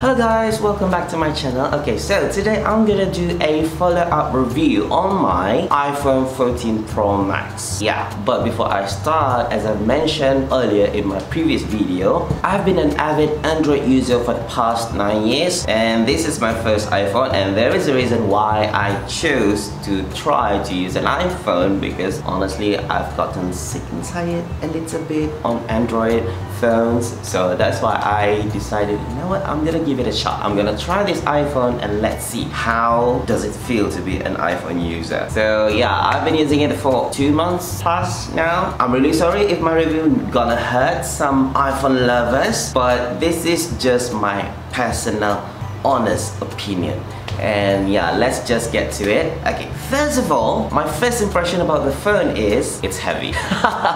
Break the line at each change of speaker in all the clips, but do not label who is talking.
Hello guys, welcome back to my channel. Okay, so today I'm gonna do a follow-up review on my iPhone 14 Pro Max. Yeah, but before I start, as I mentioned earlier in my previous video, I've been an avid Android user for the past 9 years and this is my first iPhone and there is a reason why I chose to try to use an iPhone because honestly I've gotten sick and tired a little bit on Android phones so that's why I decided you know what I'm gonna give it a shot. I'm gonna try this iPhone and let's see how does it feel to be an iPhone user. So yeah I've been using it for two months plus now. I'm really sorry if my review gonna hurt some iPhone lovers but this is just my personal honest opinion and yeah let's just get to it. Okay first of all my first impression about the phone is it's heavy.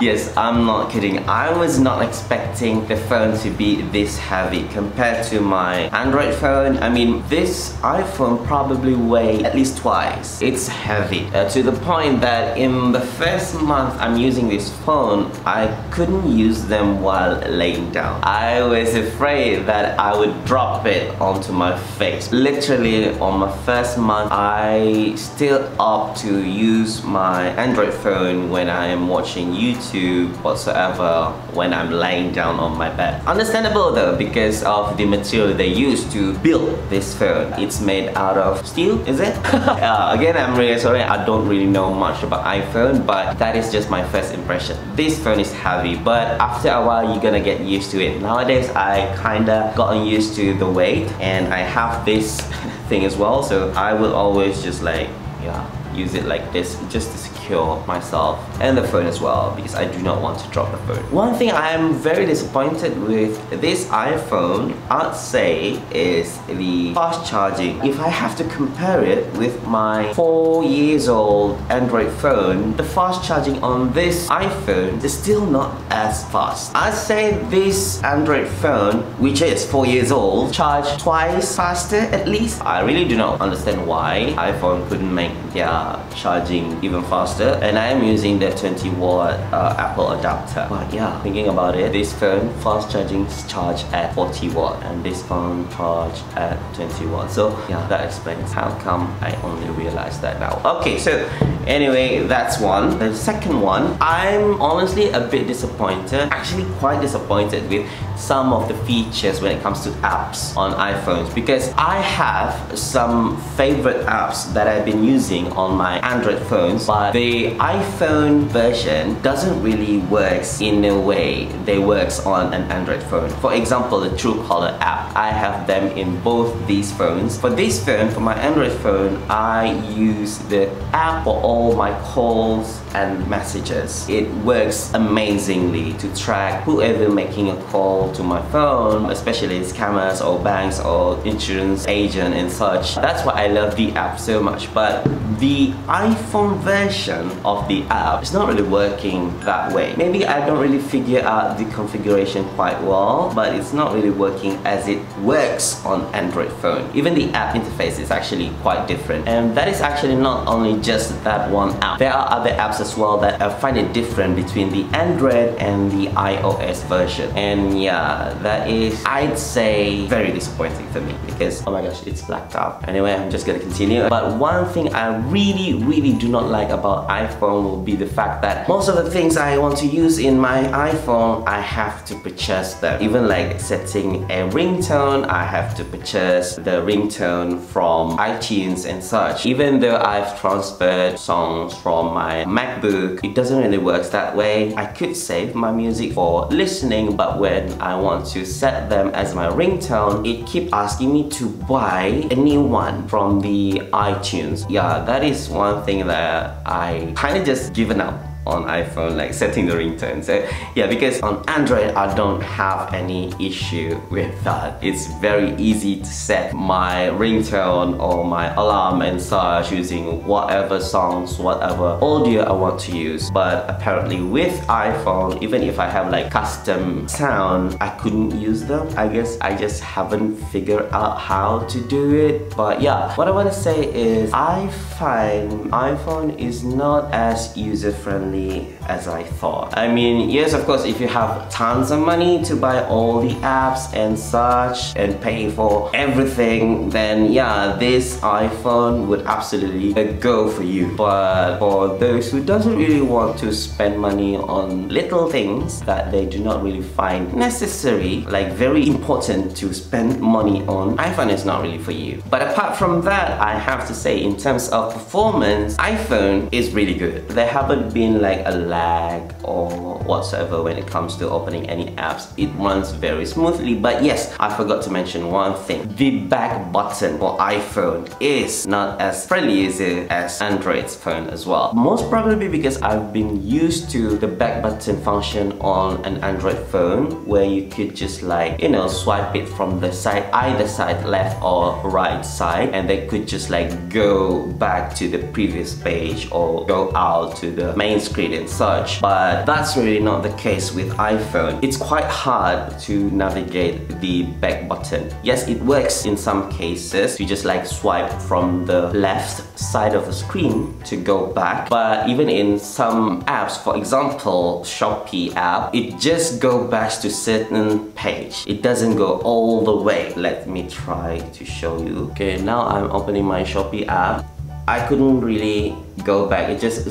Yes I'm not kidding. I was not expecting the phone to be this heavy compared to my Android phone. I mean this iPhone probably weigh at least twice. It's heavy. Uh, to the point that in the first month I'm using this phone I couldn't use them while laying down. I was afraid that I would drop it onto my face literally on my first month, I still opt to use my Android phone when I am watching YouTube whatsoever when I'm laying down on my bed. Understandable though because of the material they use to build this phone. It's made out of steel, is it? uh, again, I'm really sorry, I don't really know much about iPhone, but that is just my first impression. This phone is heavy, but after a while, you're gonna get used to it. Nowadays, I kinda gotten used to the weight and I have this thing as well. So I will always just like yeah use it like this just to secure myself and the phone as well because I do not want to drop the phone. One thing I am very disappointed with this iPhone I'd say is the fast charging. If I have to compare it with my 4 years old Android phone the fast charging on this iPhone is still not as fast. I'd say this Android phone which is 4 years old charged twice faster at least. I really do not understand why iPhone couldn't make their charging even faster and I am using the 20 watt uh, Apple adapter. But yeah. Thinking about it this phone fast charging charge at 40 watt and this phone charge at 20 watt. So yeah that explains how come I only realized that now. Okay so anyway that's one the second one I'm honestly a bit disappointed actually quite disappointed with some of the features when it comes to apps on iPhones because I have some favorite apps that I've been using on my Android phones but the iPhone version doesn't really work in a way they works on an Android phone. For example, the Truecaller app. I have them in both these phones. For this phone, for my Android phone, I use the app for all my calls and messages. It works amazingly to track whoever making a call to my phone, especially scammers or banks or insurance agent and such. That's why I love the app so much. But the iPhone version of the app is not really working that way. Maybe I don't really figure out the configuration quite well, but it's not really working as it works on Android phone. Even the app interface is actually quite different. And that is actually not only just that one app. There are other apps as well that I find it different between the Android and the iOS version. And yeah, that is, I'd say, very disappointing for me because, oh my gosh, it's blacked out. Anyway, I'm just gonna continue. But one thing I really, really do not like about iPhone will be the fact that most of the things I want to use in my iPhone, I have to purchase them. Even like setting a ringtone, I have to purchase the ringtone from iTunes and such. Even though I've transferred songs from my MacBook, it doesn't really work that way. I could save my music for listening, but when I want to set them as my ringtone, it keeps asking me to buy a new one from the iTunes. Yeah, that is one thing that I kind of just given up on iPhone like setting the ringtone so eh? yeah because on Android I don't have any issue with that. It's very easy to set my ringtone or my alarm and such using whatever songs whatever audio I want to use. But apparently with iPhone even if I have like custom sound I couldn't use them. I guess I just haven't figured out how to do it. But yeah what I want to say is I find iPhone is not as user friendly friendly as I thought. I mean, yes, of course, if you have tons of money to buy all the apps and such and pay for everything, then yeah, this iPhone would absolutely uh, go for you. But for those who doesn't really want to spend money on little things that they do not really find necessary, like very important to spend money on, iPhone is not really for you. But apart from that, I have to say in terms of performance, iPhone is really good. There haven't been like a lag or whatsoever when it comes to opening any apps. It runs very smoothly. But yes, I forgot to mention one thing. The back button for iPhone is not as friendly as, it, as Android's phone as well. Most probably because I've been used to the back button function on an Android phone where you could just like, you know, swipe it from the side, either side, left or right side and they could just like go back to the previous page or go out to the main screen and such. But that's really not the case with iPhone. It's quite hard to navigate the back button. Yes, it works in some cases. You just like swipe from the left side of the screen to go back. But even in some apps, for example, Shopee app, it just go back to certain page. It doesn't go all the way. Let me try to show you. Okay, now I'm opening my Shopee app. I couldn't really go back. It just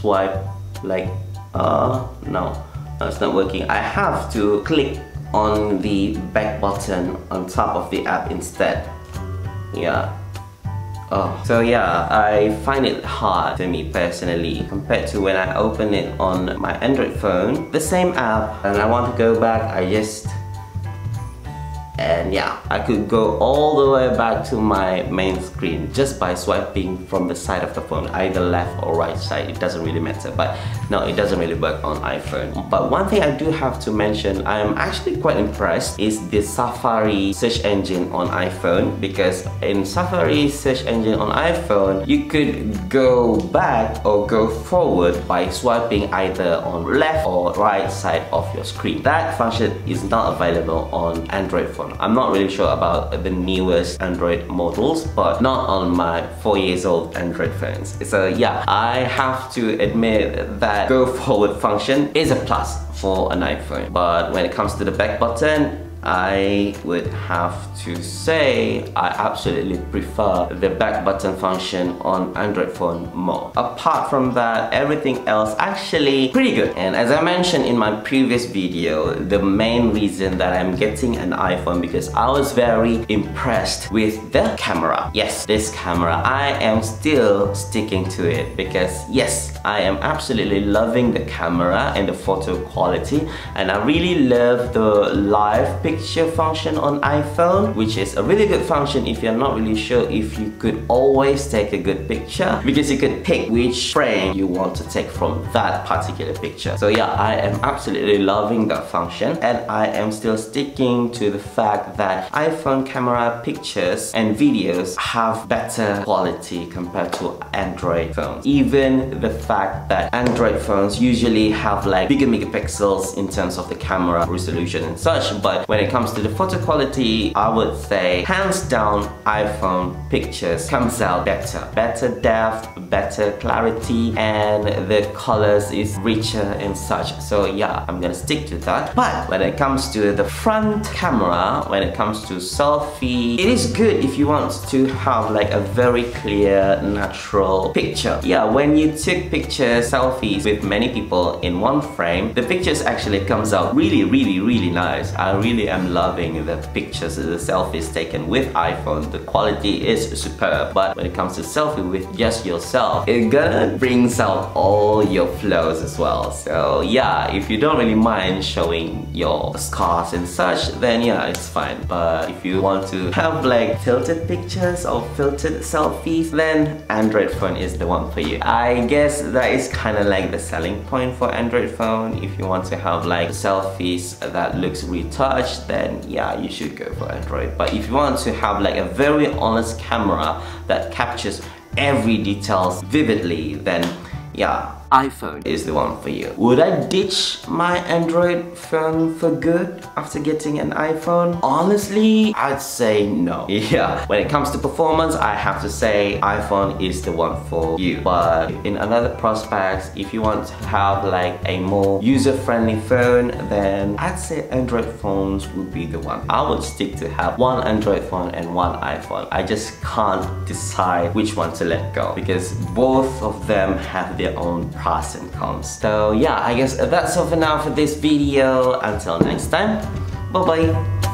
swipe like, uh, no, no, it's not working. I have to click on the back button on top of the app instead. Yeah. Oh, so yeah, I find it hard to me personally compared to when I open it on my Android phone. The same app and I want to go back, I just and yeah I could go all the way back to my main screen just by swiping from the side of the phone either left or right side. It doesn't really matter but no it doesn't really work on iPhone. But one thing I do have to mention I am actually quite impressed is the Safari search engine on iPhone because in Safari search engine on iPhone you could go back or go forward by swiping either on left or right side of your screen. That function is not available on Android phone I'm not really sure about the newest Android models, but not on my four years old Android phones. So yeah, I have to admit that go forward function is a plus for an iPhone. But when it comes to the back button, I would have to say I absolutely prefer the back button function on Android phone more. Apart from that, everything else actually pretty good. And as I mentioned in my previous video, the main reason that I'm getting an iPhone because I was very impressed with the camera. Yes, this camera. I am still sticking to it because yes, I am absolutely loving the camera and the photo quality and I really love the live picture function on iPhone which is a really good function if you're not really sure if you could always take a good picture because you could pick which frame you want to take from that particular picture. So yeah, I am absolutely loving that function and I am still sticking to the fact that iPhone camera pictures and videos have better quality compared to Android phones. Even the fact that Android phones usually have like bigger megapixels in terms of the camera resolution and such but when when it comes to the photo quality, I would say hands down iPhone pictures comes out better. Better depth, better clarity, and the colors is richer and such. So yeah, I'm gonna stick to that. But when it comes to the front camera, when it comes to selfie, it is good if you want to have like a very clear, natural picture. Yeah, when you take pictures, selfies with many people in one frame, the pictures actually comes out really, really, really nice. I really am loving the pictures, the selfies taken with iPhone. The quality is superb. But when it comes to selfie with just yourself, it gonna brings out all your flaws as well. So yeah, if you don't really mind showing your scars and such, then yeah, it's fine. But if you want to have like tilted pictures or filtered selfies, then Android phone is the one for you. I guess that is kind of like the selling point for Android phone. If you want to have like selfies that looks retouched, then yeah, you should go for Android. But if you want to have like a very honest camera that captures every details vividly, then yeah, iPhone is the one for you. Would I ditch my Android phone for good after getting an iPhone? Honestly, I'd say no. Yeah, when it comes to performance, I have to say iPhone is the one for you. But in another prospects, if you want to have like a more user-friendly phone, then I'd say Android phones would be the one. I would stick to have one Android phone and one iPhone. I just can't decide which one to let go because both of them have their own pros and cons. So yeah, I guess that's all for now for this video. Until next time, bye bye.